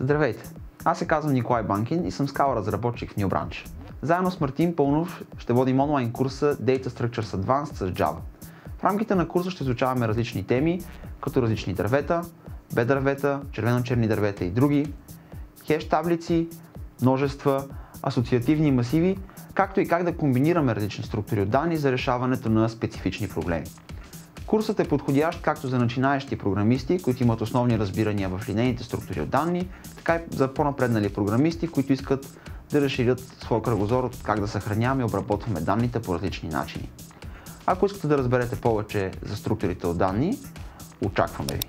Здравейте! Аз се казвам Николай Банкин и съм скал разработчик в Newbranch. Заедно с Мартин Пълнов ще водим онлайн курса Data Structures Advanced с Java. В рамките на курса ще изучаваме различни теми, като различни дървета, б дървета, червено-черни дървета и други, хеш таблици, множества, асоциативни масиви, както и как да комбинираме различни структури от данни за решаването на специфични проблеми. Курсът е подходящ както за начинаещи програмисти, които имат основни разбирания в линейните структури от данни, така и за по-напреднали програмисти, които искат да разширят своя кръгозор от как да съхраняваме и обработваме данните по различни начини. Ако искате да разберете повече за структурите от данни, очакваме ви.